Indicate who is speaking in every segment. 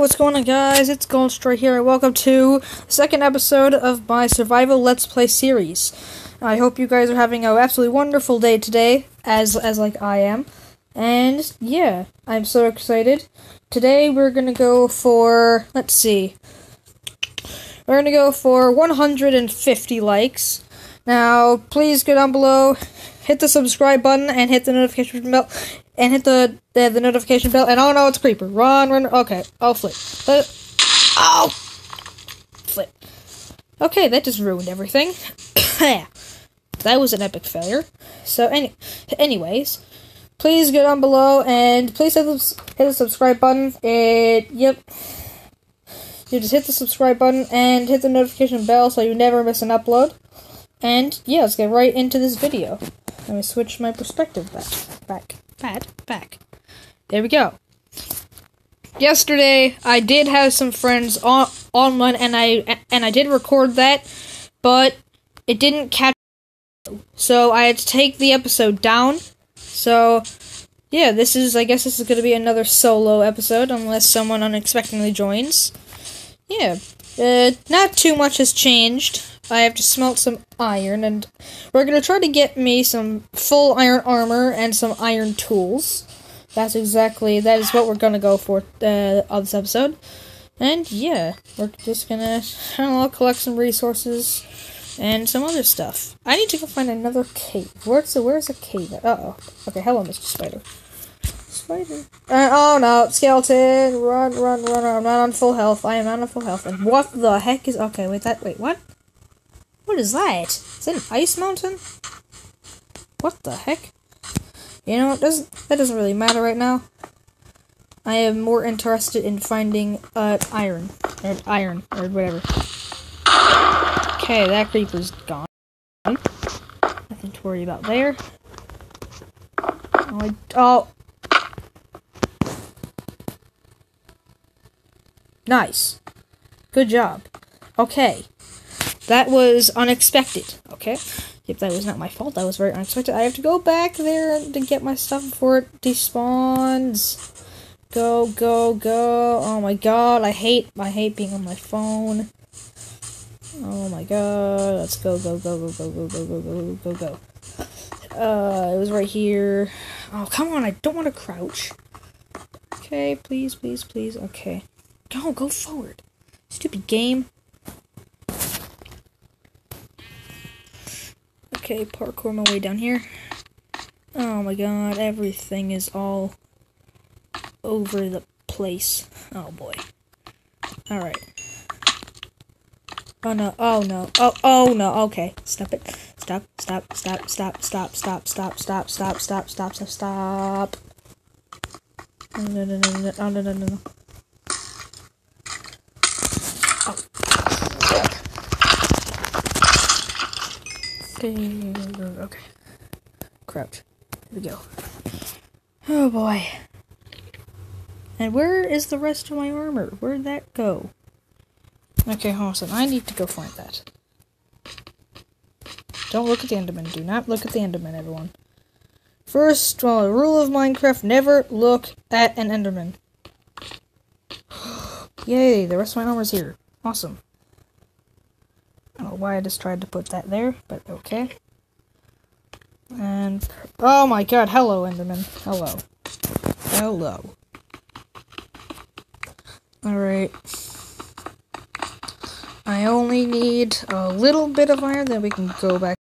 Speaker 1: what's going on, guys? It's Goldstray here, welcome to the second episode of my Survival Let's Play series. I hope you guys are having an absolutely wonderful day today, as as like I am. And yeah, I'm so excited. Today we're gonna go for let's see, we're gonna go for 150 likes. Now, please go down below, hit the subscribe button, and hit the notification bell and hit the, the the notification bell. And oh no, it's creeper. Run, run. Okay, I'll flip. Oh, flip. Okay, that just ruined everything. that was an epic failure. So any, anyways, please go down below and please hit the, hit the subscribe button. It yep. You just hit the subscribe button and hit the notification bell so you never miss an upload. And yeah, let's get right into this video. Let me switch my perspective back. Back. Back. Back. There we go. Yesterday, I did have some friends on on online, and I and I did record that, but it didn't catch. So I had to take the episode down. So yeah, this is I guess this is gonna be another solo episode unless someone unexpectedly joins. Yeah, uh, not too much has changed. I have to smelt some iron, and we're gonna try to get me some full iron armor and some iron tools. That's exactly that is what we're gonna go for uh, on this episode. And yeah, we're just gonna I don't know, collect some resources and some other stuff. I need to go find another cave. Where's the where's the cave? Uh oh. Okay, hello, Mr. Spider. Spider. Uh, oh no, skeleton! Run, run, run! I'm not on full health. I am not on full health. And what the heck is? Okay, wait. That wait. What? What is that? Is that an ice mountain? What the heck? You know, it doesn't that doesn't really matter right now. I am more interested in finding uh iron or iron or whatever. Okay, that creeper's gone. Nothing to worry about there. Oh, I, oh. Nice. Good job. Okay. That was unexpected. Okay. Yep, that was not my fault. That was very unexpected. I have to go back there to get my stuff before it despawns. Go, go, go. Oh my god, I hate I hate being on my phone. Oh my god. Let's go, go, go, go, go, go, go, go, go, go, go. Uh, it was right here. Oh, come on, I don't want to crouch. Okay, please, please, please. Okay. Go, go forward. Stupid game. Okay, parkour my way down here. Oh my god, everything is all over the place. Oh boy. Alright. Oh no, oh no, oh, oh no, okay. Stop it. Stop, stop, stop, stop, stop, stop, stop, stop, stop, stop, stop, stop, stop. No, no, no, no, no, oh, no, no, no, no. Okay, okay. Crouch. Here we go. Oh boy. And where is the rest of my armor? Where'd that go? Okay, awesome. I need to go find that. Don't look at the Enderman. Do not look at the Enderman, everyone. First, well, rule of Minecraft, never look at an Enderman. Yay, the rest of my armor's here. Awesome. I don't know why I just tried to put that there, but okay. And, oh my god, hello, Enderman. Hello. Hello. Alright. I only need a little bit of iron, then we can go back.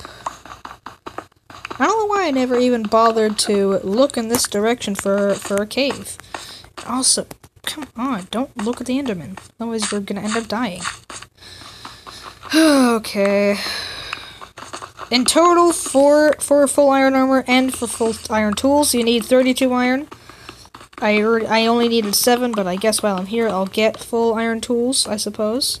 Speaker 1: I don't know why I never even bothered to look in this direction for, for a cave. Also, come on, don't look at the Enderman. Otherwise, we're gonna end up dying. okay. In total, for for full iron armor and for full iron tools, you need 32 iron. I I only needed 7, but I guess while I'm here, I'll get full iron tools, I suppose.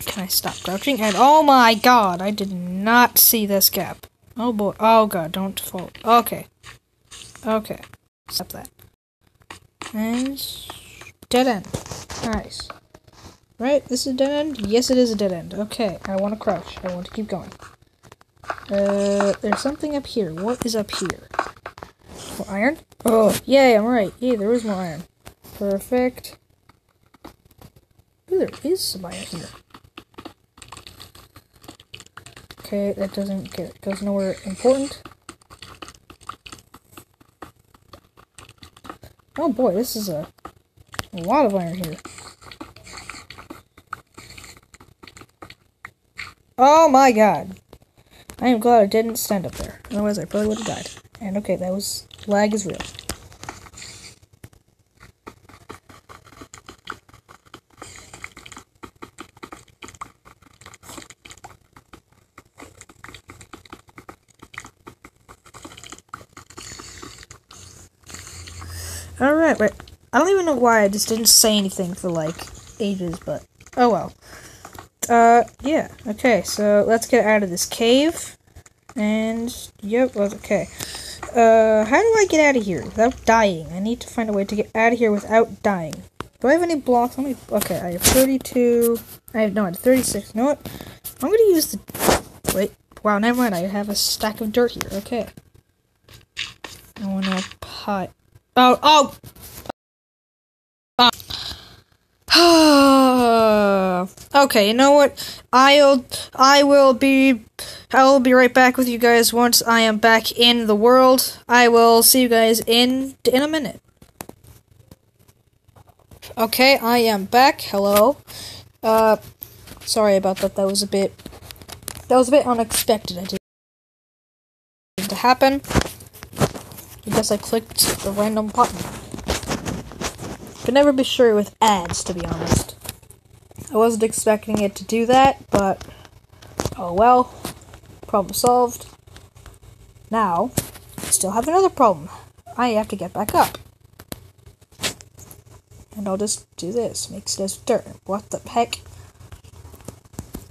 Speaker 1: Can I stop crouching? And oh my god, I did not see this gap. Oh boy. Oh god, don't fall. Okay. Okay. Stop that. And dead end. Nice. Right, this is a dead end? Yes, it is a dead end. Okay, I want to crouch. I want to keep going. Uh, there's something up here. What is up here? More iron? Oh, yay, I'm right. Yay, there is more iron. Perfect. Ooh, there is some iron here. Okay, that doesn't get goes nowhere important. Oh boy, this is a, a lot of iron here. Oh my god. I am glad I didn't stand up there. Otherwise I probably would have died. And okay, that was lag is real. Alright, right. I don't even know why I just didn't say anything for like ages, but oh well. Uh, yeah. Okay, so let's get out of this cave. And, yep, okay. Uh, how do I get out of here without dying? I need to find a way to get out of here without dying. Do I have any blocks? Let me, okay, I have 32. I have, no, I have 36. You know what? I'm gonna use the, wait, wow, never mind. I have a stack of dirt here. Okay. I wanna pot. Oh, oh! oh. Okay, you know what? I'll I will be I will be right back with you guys once I am back in the world. I will see you guys in in a minute. Okay, I am back. Hello. Uh sorry about that. That was a bit that was a bit unexpected. I didn't to happen. I guess I clicked the random button. Could never be sure with ads, to be honest. I wasn't expecting it to do that, but oh well. Problem solved. Now, I still have another problem. I have to get back up. And I'll just do this. Makes this dirt. What the heck?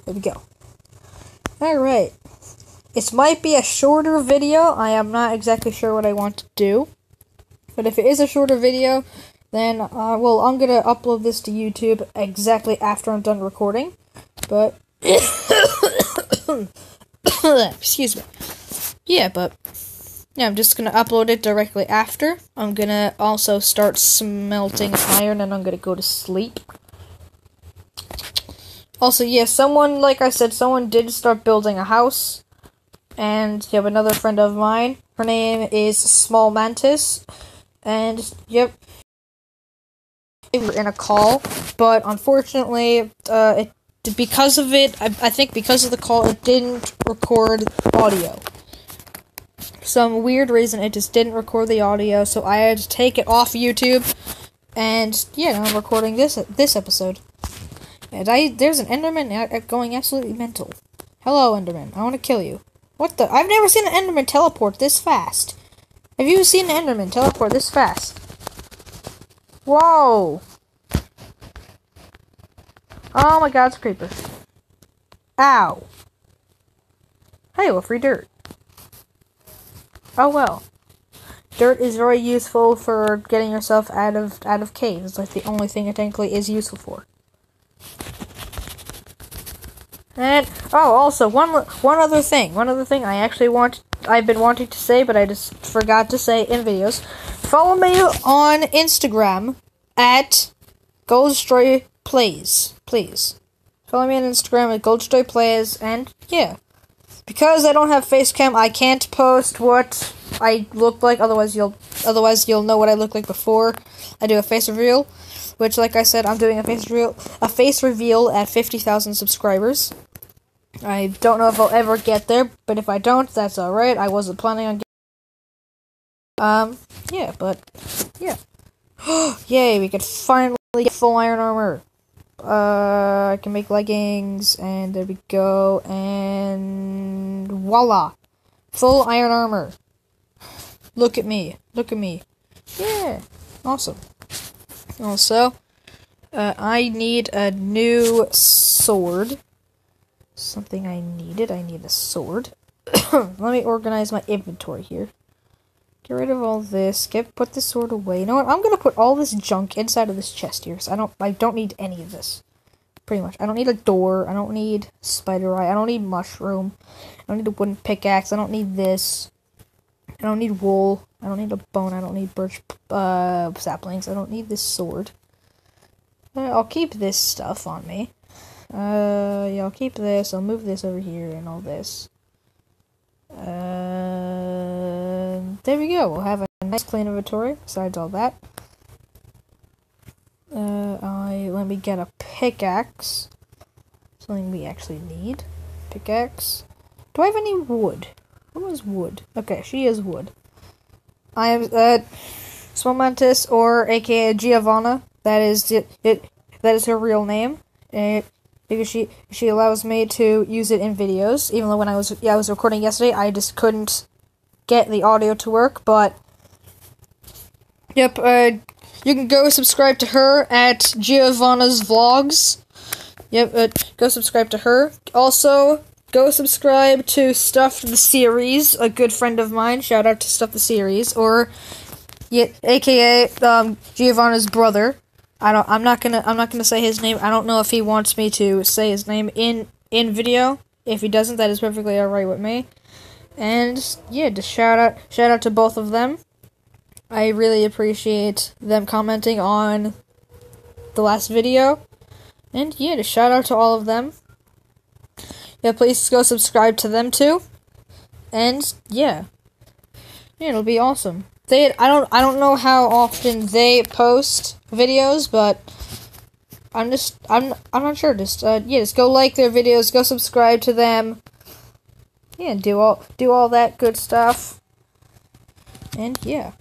Speaker 1: There we go. Alright. This might be a shorter video. I am not exactly sure what I want to do. But if it is a shorter video, then, uh, well, I'm gonna upload this to YouTube exactly after I'm done recording. But, excuse me. Yeah, but, yeah, I'm just gonna upload it directly after. I'm gonna also start smelting iron and I'm gonna go to sleep. Also, yeah, someone, like I said, someone did start building a house and you have another friend of mine. Her name is Small Mantis, and yep, we were in a call, but unfortunately, uh, it because of it, I, I think because of the call, it didn't record audio. Some weird reason, it just didn't record the audio, so I had to take it off YouTube, and yeah, I'm recording this this episode. And I there's an Enderman going absolutely mental. Hello, Enderman. I want to kill you. What the? I've never seen an Enderman teleport this fast. Have you seen an Enderman teleport this fast? Whoa! Oh my god, it's creeper. Ow. Hey, well, free dirt. Oh well. Dirt is very useful for getting yourself out of out of caves. It's like the only thing it technically is useful for. And oh, also one one other thing, one other thing I actually want I've been wanting to say, but I just forgot to say in videos. Follow me on Instagram at Goldstray Plays, please. Follow me on Instagram at Goldstray Plays, and yeah, because I don't have Facecam, I can't post what I look like. Otherwise, you'll otherwise you'll know what I look like before I do a face reveal. Which, like I said, I'm doing a face reveal a face reveal at fifty thousand subscribers. I don't know if I'll ever get there, but if I don't, that's alright. I wasn't planning on getting. Um, yeah, but, yeah. Yay, we can finally get full iron armor. Uh, I can make leggings, and there we go, and voila! Full iron armor. Look at me. Look at me. Yeah, awesome. Also, uh, I need a new sword something I needed. I need a sword. Let me organize my inventory here. Get rid of all this. Get put the sword away. You know what? I'm gonna put all this junk inside of this chest here. So I don't I don't need any of this. Pretty much. I don't need a door. I don't need spider eye. I don't need mushroom. I don't need a wooden pickaxe. I don't need this. I don't need wool. I don't need a bone. I don't need birch uh, saplings. I don't need this sword. Uh, I'll keep this stuff on me. Uh, yeah, I'll keep this. I'll move this over here and all this. Uh, there we go. We'll have a nice clean inventory. Besides all that, uh, I let me get a pickaxe. Something we actually need. Pickaxe. Do I have any wood? Who is wood? Okay, she is wood. I am uh, Small Mantis, or AKA Giovanna. That is it. It that is her real name. It because she she allows me to use it in videos. Even though when I was yeah I was recording yesterday, I just couldn't get the audio to work. But yep, uh, you can go subscribe to her at Giovanna's Vlogs. Yep, uh, go subscribe to her. Also, go subscribe to Stuff the Series, a good friend of mine. Shout out to Stuff the Series, or yeah, aka um, Giovanna's brother. I don't. I'm not gonna. I'm not gonna say his name. I don't know if he wants me to say his name in in video. If he doesn't, that is perfectly alright with me. And yeah, just shout out shout out to both of them. I really appreciate them commenting on the last video. And yeah, just shout out to all of them. Yeah, please go subscribe to them too. And yeah. Yeah, it'll be awesome. They I don't I don't know how often they post videos, but I'm just I'm I'm not sure. Just uh, yeah, just go like their videos, go subscribe to them. Yeah, do all do all that good stuff. And yeah.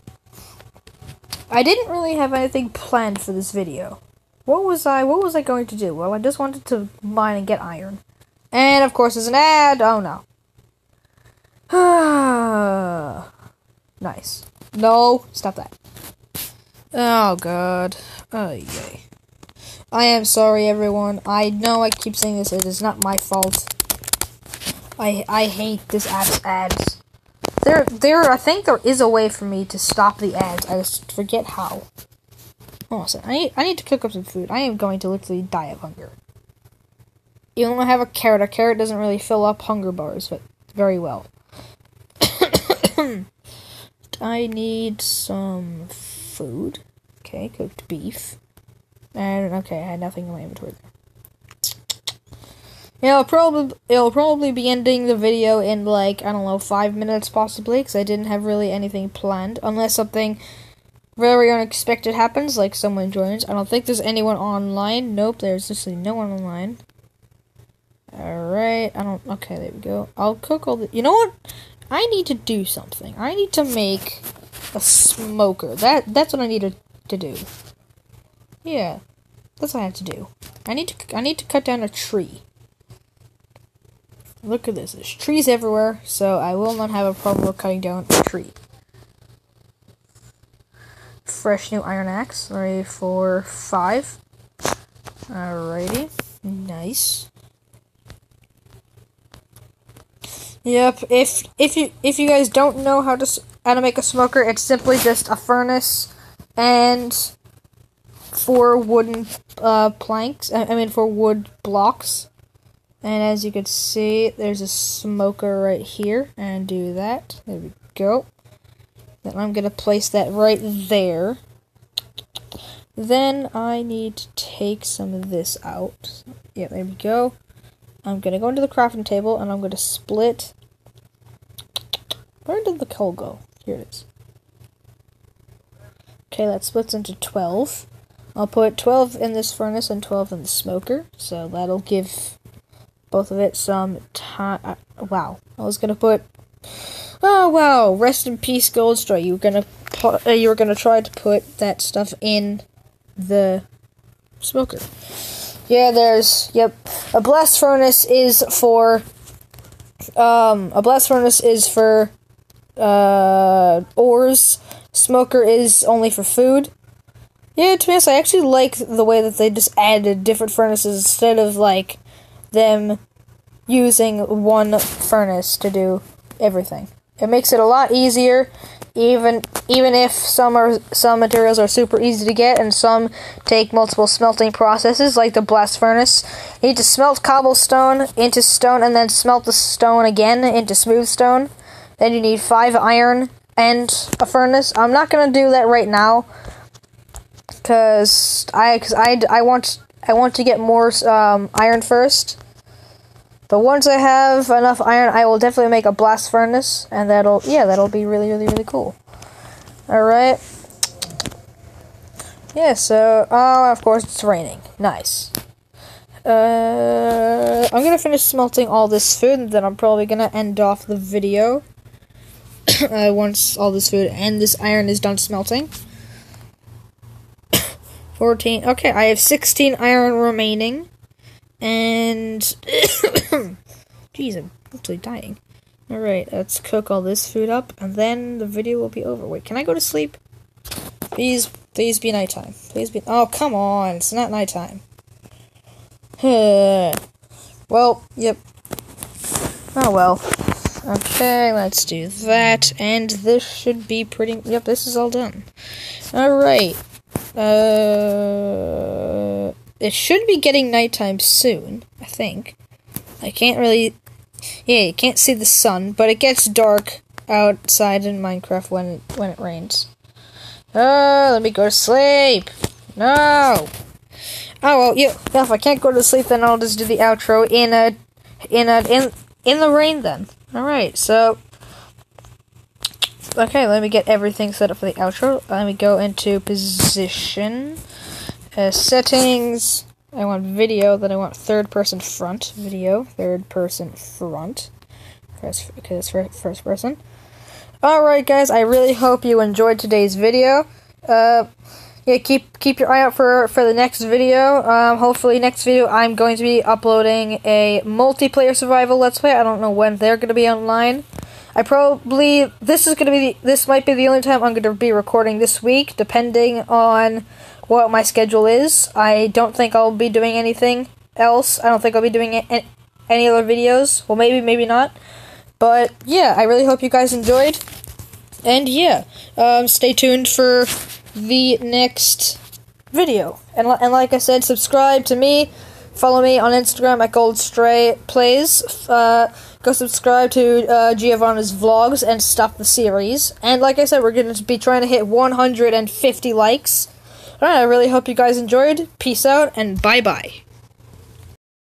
Speaker 1: I didn't really have anything planned for this video. What was I what was I going to do? Well, I just wanted to mine and get iron. And of course there's an ad. Oh no. nice. No, stop that. Oh god. Oh yay. I am sorry everyone. I know I keep saying this, it is not my fault. I I hate this app's ads. There there I think there is a way for me to stop the ads. I just forget how. Oh, so I need I need to cook up some food. I am going to literally die of hunger. Even though I have a carrot, a carrot doesn't really fill up hunger bars, but very well. I need some food. Okay, cooked beef. And okay, I had nothing in my inventory there. It'll probably it'll probably be ending the video in like I don't know five minutes possibly because I didn't have really anything planned unless something very unexpected happens like someone joins. I don't think there's anyone online. Nope, there's literally no one online. All right, I don't. Okay, there we go. I'll cook all the. You know what? I need to do something. I need to make a smoker. That that's what I need to, to do. Yeah, that's what I have to do. I need to I need to cut down a tree. Look at this. There's trees everywhere, so I will not have a problem with cutting down a tree. Fresh new iron axe. Ready for five. Alrighty. Nice. Yep. If if you if you guys don't know how to how to make a smoker, it's simply just a furnace and four wooden uh, planks. I mean, four wood blocks. And as you can see, there's a smoker right here. And do that. There we go. Then I'm gonna place that right there. Then I need to take some of this out. Yeah, there we go. I'm gonna go into the crafting table and I'm gonna split. Where did the coal go? Here it is. Okay, that splits into 12. I'll put 12 in this furnace and 12 in the smoker, so that'll give both of it some time. Uh, wow, I was gonna put. Oh wow! Rest in peace, Goldstray. You were gonna put, uh, you were gonna try to put that stuff in the smoker. Yeah, there's yep. A blast furnace is for um a blast furnace is for uh ores. Smoker is only for food. Yeah, to be honest, I actually like the way that they just added different furnaces instead of like them using one furnace to do everything. It makes it a lot easier even even if some are some materials are super easy to get and some take multiple smelting processes like the blast furnace you need to smelt cobblestone into stone and then smelt the stone again into smooth stone then you need five iron and a furnace. I'm not gonna do that right now, cause I, cause I, I want, I want to get more um, iron first. But once I have enough iron, I will definitely make a blast furnace, and that'll, yeah, that'll be really, really, really cool. All right. Yeah. So, oh, of course, it's raining. Nice. Uh, I'm gonna finish smelting all this food, and then I'm probably gonna end off the video. uh, once all this food and this iron is done smelting. 14. Okay, I have 16 iron remaining. And. Jeez, I'm actually dying. Alright, let's cook all this food up, and then the video will be over. Wait, can I go to sleep? Please, please be nighttime. Please be. Oh, come on, it's not nighttime. well, yep. Oh well. Okay, let's do that. And this should be pretty. Yep, this is all done. Alright. Uh. It should be getting nighttime soon, I think. I can't really. Yeah, you can't see the sun, but it gets dark outside in Minecraft when when it rains. Oh, let me go to sleep. No. Oh well, yeah. If I can't go to sleep, then I'll just do the outro in a, in a, in in the rain. Then. All right. So. Okay, let me get everything set up for the outro. Let me go into position, uh, settings. I want video. Then I want third person front video. Third person front. First, because it's first person. Alright guys, I really hope you enjoyed today's video. Uh, yeah, keep keep your eye out for for the next video. Um, hopefully, next video I'm going to be uploading a multiplayer survival let's play. I don't know when they're going to be online. I probably this is to be this might be the only time I'm going to be recording this week, depending on what my schedule is. I don't think I'll be doing anything else. I don't think I'll be doing any, any other videos. Well, maybe, maybe not. But yeah, I really hope you guys enjoyed. And yeah, um, stay tuned for the next video. And, and like I said, subscribe to me. Follow me on Instagram at Goldstray Plays. Uh, go subscribe to uh, Giovanna's vlogs and stuff the series. And like I said, we're going to be trying to hit 150 likes. Alright, I really hope you guys enjoyed. Peace out and bye bye.